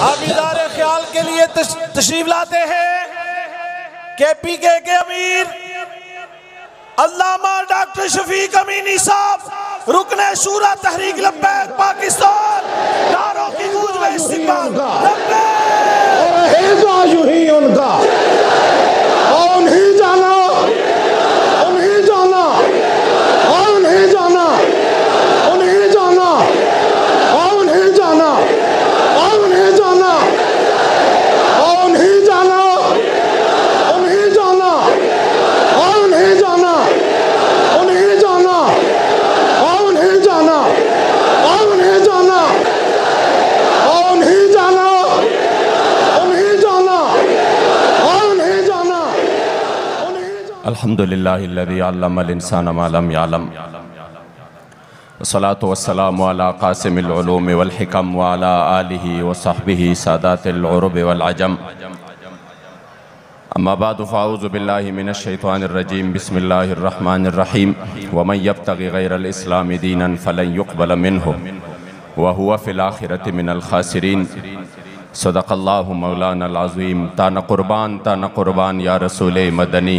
इदारे ख्याल के लिए तशरीफ़ लाते हैं। के पी के के अमीर, अल्लामा डॉक्टर शफीक अमीनी साहब, रुकने शूरा तहरीक लब्बैक पाकिस्तान, नारों की गूंज में इस्तेमाल लब्बैक रहेगा यूँ ही उनका और नहीं जाना उन्हें जाना और नहीं जाना उन्हें जाना और नहीं जाना और नहीं जाना और नहीं जाना उन्हें जाना और नहीं जाना उन्हें जाना और नहीं जाना और नहीं जाना और नहीं जाना उन्हें जाना और नहीं जाना उन्हें जाना अल्हम्दुलिल्लाहिल्लज़ी मालम यालम सलात वसलाम अला क़ासिमिलूम वलहिकम वाला आलिहि व सहबिहि सादातिलउरब वलअजम अम्मा बाद फ़ाऊज़ु बिल्लाहि मिनश्शैतानिर्रजीम बिस्मिल्लाहिर्रहमानिर्रहीम व मन यब्तगि गैरल इस्लाम दीनन फलन युक़बल मिन्हु व हुवा फ़िल आखिरति मिनल खासिरीन सदक़ल्लाहु मौलाना अज़ीम तान कुर्बान तान कुर्बान या रसूल मदनी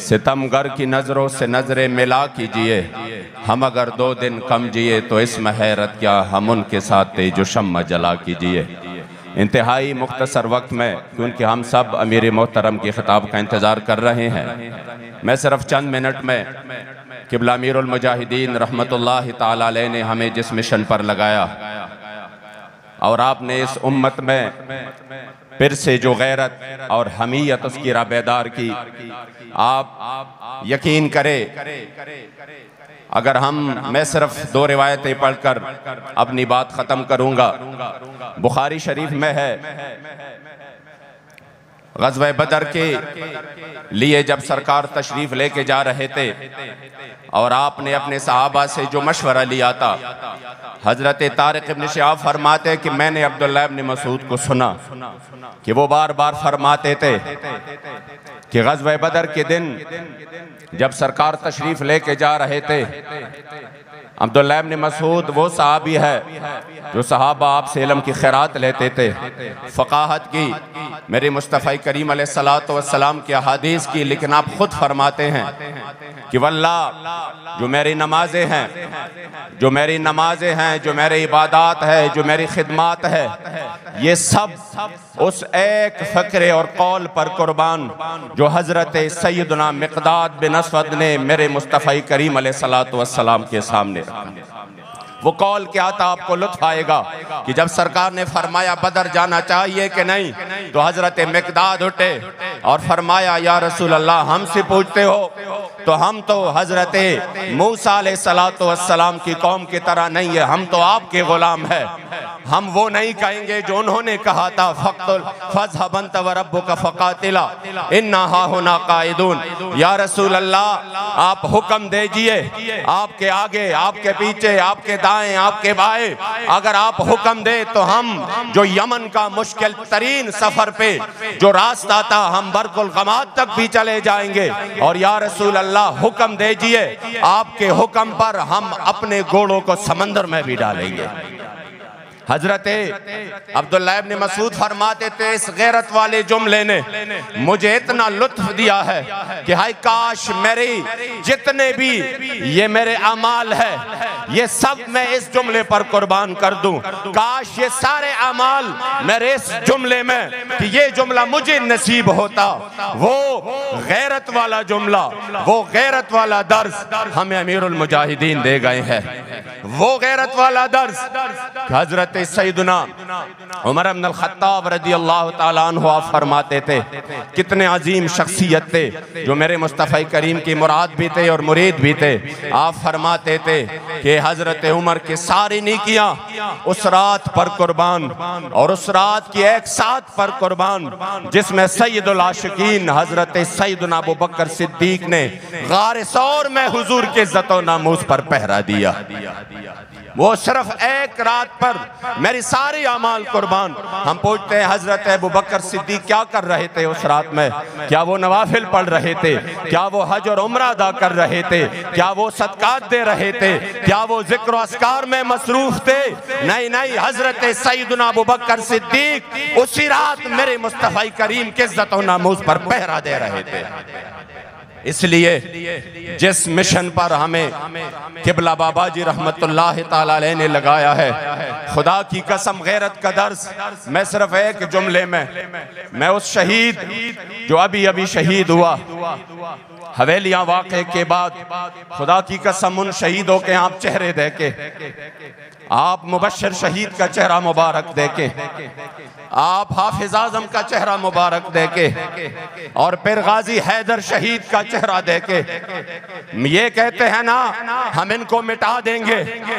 सितमगर की नज़रों से नज़रें मिला कीजिए। हम अगर दो दिन कम जिए तो इसमें हैरत क्या हम उनके साथ तेजो शम्मा जला कीजिए। इंतहाई मुख्तसर वक्त में, क्योंकि हम सब अमीर मोहतरम के खिताब का इंतज़ार कर रहे हैं। मैं सिर्फ़ चंद मिनट में, किबला अमीरमुजाहिदीन रहमतुल्लाह ताला अलैह ने हमें जिस मिशन पर लगाया। और आपने इस उम्मत में फिर से जो गैरत और हमीयत उसकी राबेदार की। आप यकीन करें, अगर हम, मैं सिर्फ़ दो रिवायतें पढ़कर अपनी बात ख़त्म करूँगा। बुखारी शरीफ में है गजब बदर के लिए जब सरकार तशरीफ़ लेके जा रहे थे और आपने अपने सहाबा से जो मशवरा लिया था, हज़रत तारक इब्न शिहाब फरमाते कि मैंने अब्दुल्ला इब्न मसूद को सुना कि वो बार बार फरमाते थे कि गजब बदर के दिन जब सरकार तशरीफ़ लेके जा रहे थे अब्दुल्ला इब्न मसूद, वो सहाबी है जो सहाबा आप सेलम की खैरात लेते थे, फ़काहत की। मेरे मुस्तफ़ी करीम सलाम की अहादीस की लेकिन आप खुद फरमाते हैं कि वल्ला जो मेरी नमाजें हैं, जो मेरी नमाजें हैं, जो मेरी इबादत है, जो मेरी खिदमत है, ये सब उस एक फ़क्र और कौल पर कुर्बान जो हज़रत सैदना मकदाद बिन असवद ने मेरे मुस्तफ़ी करीम सलाम के सामने वो कॉल क्या था आपको लुत्फ आएगा कि जब सरकार ने फरमाया, बदर जाना चाहिए कि नहीं तो हज़रत मकदाद उठे। और फरमाया, या रसूल अल्लाह हमसे पूछते हो तो हम तो हज़रत मूसा सलाम की कौम की तरह नहीं है, हम तो आपके गुलाम है। हम वो नहीं कहेंगे जो उन्होंने कहा था तवरब्बु का फ़कातिला, इन्ना हाहुना कायदून। या रसूल अल्लाह आप हुक्म दीजिए, आपके आगे, आपके पीछे, आपके दाएँ, आपके बाएँ, अगर आप हुक्म दे तो हम, जो यमन का मुश्किल तरीन सफ़र पे, जो रास्ता था, हम बरकुल गमात तक भी चले जाएँगे। और या रसूल अल्लाह हुक्म दीजिए, आपके हुक्म पर हम अपने घोड़ों को समंदर में भी डालेंगे। हज़रत अब्दुल्ला इब्न मसूद फरमाते थे, इस गैरत वाले जुमले ने मुझे इतना लुत्फ दिया है कि हाय काश मेरी जितने भी ये मेरे अमाल है, ये सब मैं इस जुमले पर कुर्बान कर दूँ। काश ये सारे अमाल मेरे इस जुमले में कि ये जुमला मुझे नसीब होता। वो गैरत वाला जुमला, वो गैरत वाला दर्ज हमें अमीर मुजाहिदीन दे गए हैं। वो गैरत वाला दर्ज हज़रत सईदना उमर अब्दुल खत्ताब रज़ी अल्लाह तला फरमाते थे, कितने अजीम शख्सियत थे, जो मेरे मुस्तफ़ा करीम की मुराद भी थे और मुरीद भी थे। आप फरमाते थे कि हज़रत उमर के सारी निकियाँ उस रात पर कुर्बान और उस रात की एक साथ पर कुर्बान, जिसमें सैदुल आशिकीन हज़रत सईदना अबू बकर सिद्दीक ने गार सौर में हुजूर के इज़्ज़त नामूस पर पहरा दिया। वो सिर्फ़ एक रात पर मेरी सारी अमाल कुर्बान। हम पूछते हैं, हज़रत अबू बकर सिद्दीक, क्या कर रहे थे उस रात में? क्या वो नवाफिल पढ़ रहे थे? क्या वो हज और उम्र अदा कर रहे थे? क्या वो सदकात दे रहे थे? क्या वो ज़िक्र असकार में मसरूफ थे? नहीं नहीं, हज़रत सईदना अबू बकर सिद्दीक उसी रात मेरे मुस्तफ़ा करीम के इज़्ज़त नामूज पर पहरा दे रहे थे। इसलिए जिस मिशन पर हमें किबला बाबा जी रहमत ने लगाया है, खुदा की कसम, गैरत का दर्स, मैं सिर्फ़ एक जुमले में, मैं उस शहीद जो अभी अभी शहीद हुआ हवेलियाँ वाक़े के बाद खुदा की कसम उन शहीदों के आप चेहरे देखे। आप मुबशर शहीद का चेहरा मुबारक देखे। आप हाफिज आज़म का चेहरा मुबारक देके और फिर गाजी हैदर शहीद का चेहरा देके ये कहते हैं ना, हम इनको मिटा देंगे।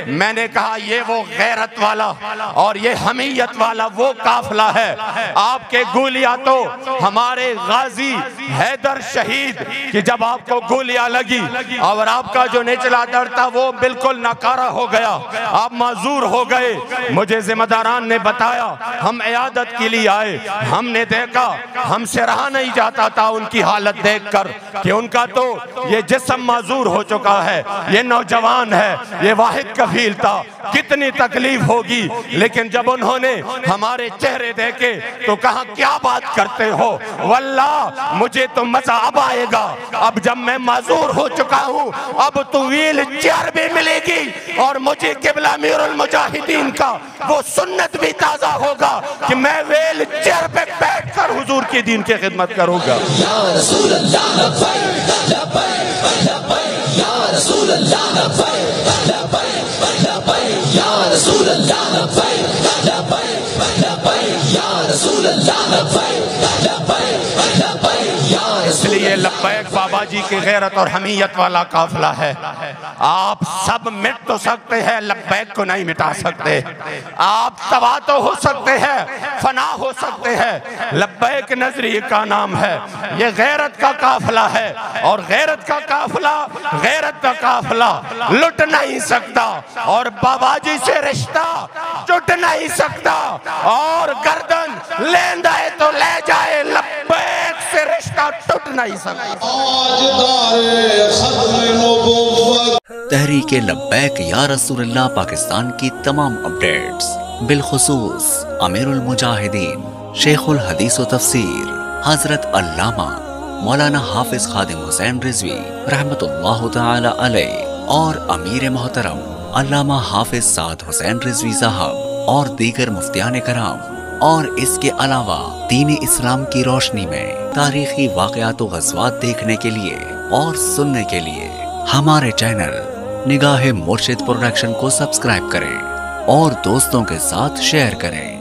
मैंने कहा, ये वो गैरत वाला और ये हमीयत वाला वो काफला है। आपके गोलियाँ तो हमारे गाजी हैदर शहीद कि जब आपको गोलियाँ लगी। और आपका जो निचला दर था, वो बिल्कुल नकारा हो गया। आप माजूर हो गए। मुझे जिम्मेदारान ने बताया, हम इयादत के लिए आए। हमने देखा हमसे रहा नहीं जाता था उनकी हालत देखकर कि उनका तो ये जिसम माजूर हो चुका है, ये नौजवान है, ये वाहिद कफील था। कितनी तकलीफ़ होगी। लेकिन जब उन्होंने हमारे चेहरे देखे तो कहा, क्या बात करते हो? वल्ला मुझे तो मज़ा अब आएगा। अब जब मैं माजूर हो चुका हूँ, अब तो व्हील चेयर भी मिलेगी और मुझे किबला मीरुल मुजाहिदीन का वो सुन्नत भी ताज़ा होगा कि मैं व्हील चेयर पे बैठ कर हुजूर की दीन की खिदमत करूँगा। इसलिए लब्बैक बाबा जी की गैरत और हमीयत वाला काफिला है। आप सब मिट तो सकते हैं, लब्बैक को नहीं मिटा सकते। आप तबाह तो हो सकते हैं फना हो सकते हैं। लब्बैक नज़रिए का नाम है। ये गैरत का काफिला है और गैरत का काफिला, गैरत का काफिला लुट नहीं सकता और बाबा जी से रिश्ता टूट नहीं सकता और गर्दन लेंदा है तो ले जाए। तहरीक लब्बैक या रसूलुल्लाह पाकिस्तान की तमाम अपडेट्स। बिलखसूस, अमीरुल मुजाहिदीन, शेखुल हदीस व तफसीर, हज़रत अल्लामा, मौलाना हाफिज खादिम हुसैन रिजवी अलैह, और अमीर मोहतरम, अल्लामा हाफिज साद हुसैन रिजवी साहब, और दीगर मुफ्तियान कराम और इसके अलावा दीन इस्लाम की रोशनी में तारीखी वाकयात गजवात देखने के लिए और सुनने के लिए हमारे चैनल निगाह मुर्शिद प्रोडक्शन को सब्सक्राइब करें और दोस्तों के साथ शेयर करें।